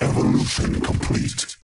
Evolution complete.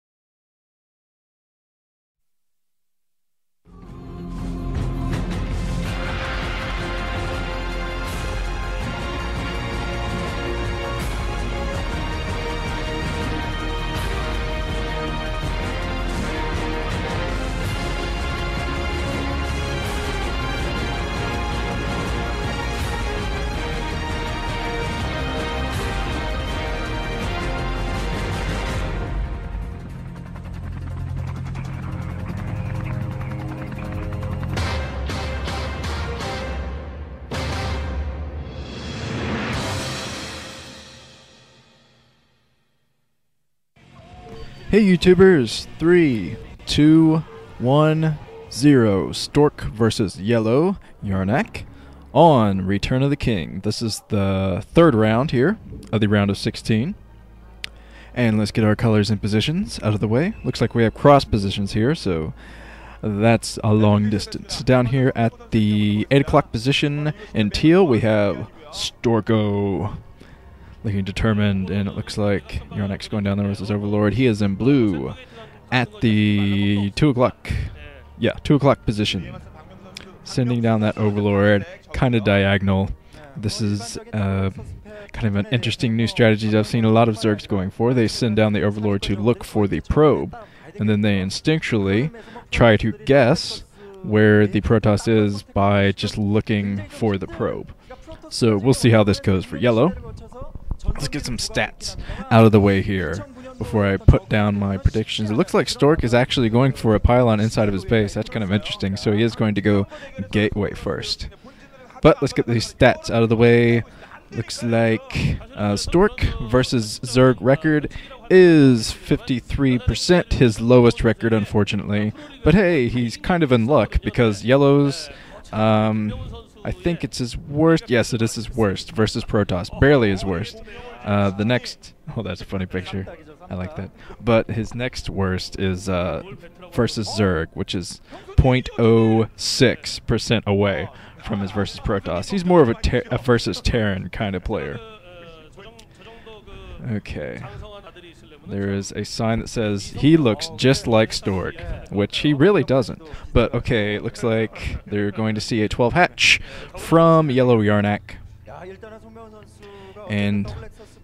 Hey YouTubers, three, two, one, zero. Stork versus Yellow Yarnak on Return of the King. This is the third round here of the round of 16. And let's get our colors and positions out of the way. Looks like we have cross positions here, so that's a long distance. Down here at the 8 o'clock position in teal, we have Storko looking determined, and it looks like your next going down there his Overlord. He is in blue at the 2 o'clock, yeah, 2 o'clock position. Sending down that Overlord, kind of diagonal. This is uh, kind of an interesting new strategy I've seen a lot of Zergs going for. They send down the Overlord to look for the probe, and then they instinctually try to guess where the Protoss is by just looking for the probe. So we'll see how this goes for yellow. Let's get some stats out of the way here before I put down my predictions. It looks like Stork is actually going for a pylon inside of his base. That's kind of interesting. So he is going to go gateway first. But let's get these stats out of the way. Looks like uh, Stork versus Zerg record is 53%, his lowest record, unfortunately. But hey, he's kind of in luck because Yellow's, um, I think it's his worst. Yes, it is his worst versus Protoss. Barely his worst. Uh, the next, oh, that's a funny picture. I like that. But his next worst is uh, versus Zerg, which is 0.06% away from his versus Protoss. He's more of a, ter- a versus Terran kind of player. Okay. There is a sign that says he looks just like Stork, which he really doesn't. But okay, it looks like they're going to see a 12 hatch from Yellow Yarnak. And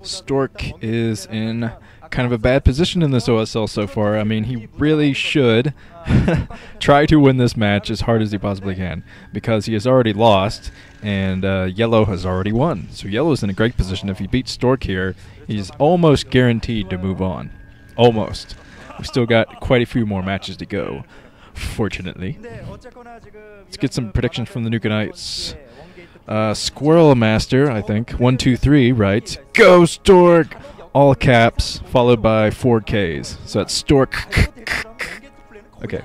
Stork is in kind of a bad position in this OSL so far. I mean, he really should try to win this match as hard as he possibly can because he has already lost and uh, Yellow has already won. So Yellow is in a great position. If he beats Stork here, he's almost guaranteed to move on. Almost. We've still got quite a few more matches to go, fortunately. Let's get some predictions from the Nuka Knights. Uh, Squirrel Master, I think. One, two, three, right? Go Stork! All caps, followed by four Ks. So that's Stork. Okay.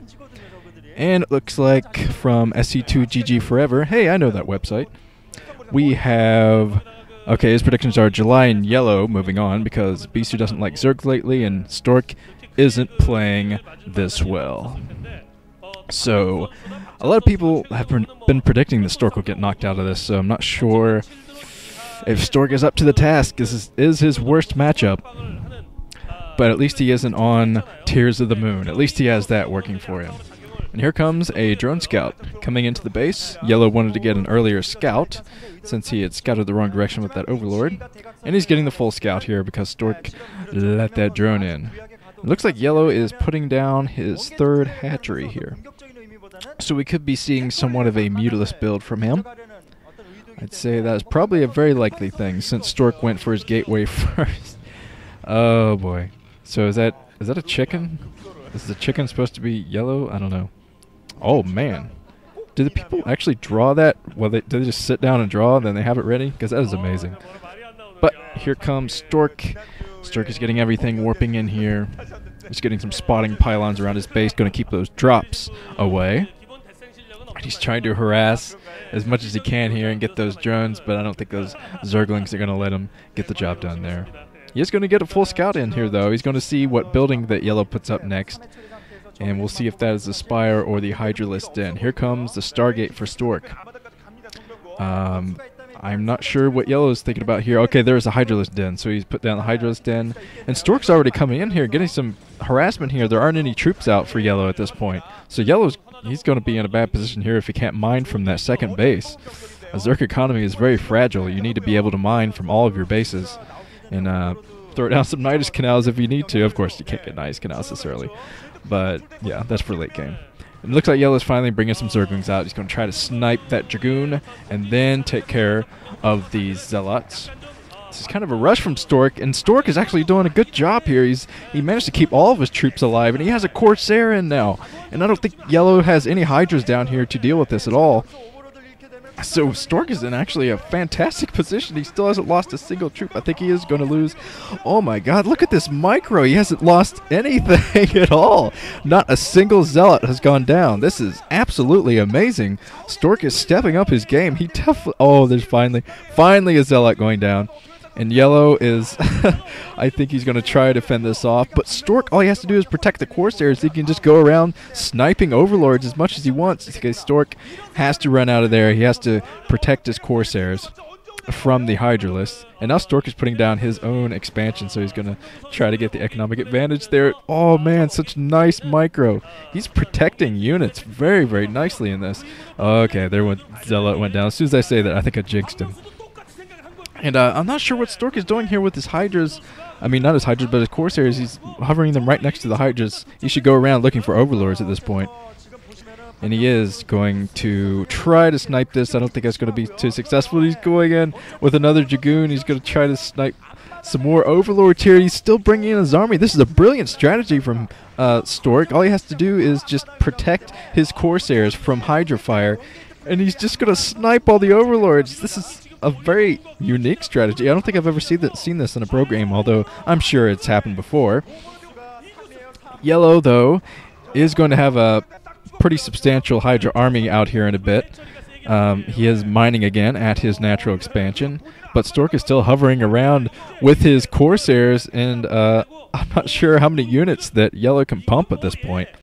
And it looks like from SC2GG Forever. Hey, I know that website. We have. Okay, his predictions are July and Yellow moving on because Bisu doesn't like Zerg lately and Stork isn't playing this well. So, a lot of people have been predicting that Stork will get knocked out of this, so I'm not sure if Stork is up to the task. This is, is his worst matchup. But at least he isn't on Tears of the Moon. At least he has that working for him. And here comes a drone scout coming into the base. Yellow wanted to get an earlier scout since he had scouted the wrong direction with that overlord. And he's getting the full scout here because Stork let that drone in. It looks like Yellow is putting down his third hatchery here. So we could be seeing somewhat of a mutalisk build from him. I'd say that's probably a very likely thing since Stork went for his gateway first. oh boy. So is that is that a chicken? Is the chicken supposed to be yellow? I don't know. Oh man, do the people actually draw that? Well, they do they just sit down and draw, and then they have it ready? Because that is amazing. But here comes Stork. Stork is getting everything warping in here. He's getting some spotting pylons around his base, going to keep those drops away. And He's trying to harass as much as he can here and get those drones, but I don't think those Zerglings are going to let him get the job done there. He is going to get a full scout in here, though. He's going to see what building that Yellow puts up next. And we'll see if that is the Spire or the Hydralisk Den. Here comes the Stargate for Stork. Um, I'm not sure what Yellow is thinking about here. Okay, there's a Hydralisk Den, so he's put down the Hydralisk Den. And Stork's already coming in here, getting some harassment here. There aren't any troops out for Yellow at this point. So Yellow's he's going to be in a bad position here if he can't mine from that second base. A Zerg economy is very fragile. You need to be able to mine from all of your bases. And uh, throw down some Nidus Canals if you need to. Of course, you can't get Nidus Canals this early. But yeah, that's for late game. It looks like Yellow's finally bringing some Zerglings out. He's going to try to snipe that Dragoon and then take care of these Zealots. This is kind of a rush from Stork, and Stork is actually doing a good job here. He's he managed to keep all of his troops alive, and he has a Corsair in now. And I don't think Yellow has any Hydras down here to deal with this at all. So Stork is in actually a fantastic position. He still hasn't lost a single troop. I think he is going to lose. Oh my god, look at this micro. He hasn't lost anything at all. Not a single zealot has gone down. This is absolutely amazing. Stork is stepping up his game. He definitely Oh, there's finally finally a zealot going down. And yellow is, I think he's going to try to fend this off. But Stork, all he has to do is protect the Corsairs. He can just go around sniping Overlords as much as he wants. Because Stork has to run out of there. He has to protect his Corsairs from the Hydralisks. And now Stork is putting down his own expansion, so he's going to try to get the economic advantage there. Oh man, such nice micro. He's protecting units very, very nicely in this. Okay, there went Zealot went down. As soon as I say that, I think I jinxed him. And uh, I'm not sure what Stork is doing here with his Hydras. I mean, not his Hydras, but his Corsairs. He's hovering them right next to the Hydras. He should go around looking for Overlords at this point. And he is going to try to snipe this. I don't think that's going to be too successful. He's going in with another Dragoon. He's going to try to snipe some more Overlords here. He's still bringing in his army. This is a brilliant strategy from uh, Stork. All he has to do is just protect his Corsairs from Hydra fire. And he's just going to snipe all the Overlords. This is a very unique strategy. I don't think I've ever seen that seen this in a pro game, although I'm sure it's happened before. Yellow, though, is going to have a pretty substantial Hydra army out here in a bit. Um, he is mining again at his natural expansion, but Stork is still hovering around with his Corsairs, and uh, I'm not sure how many units that Yellow can pump at this point.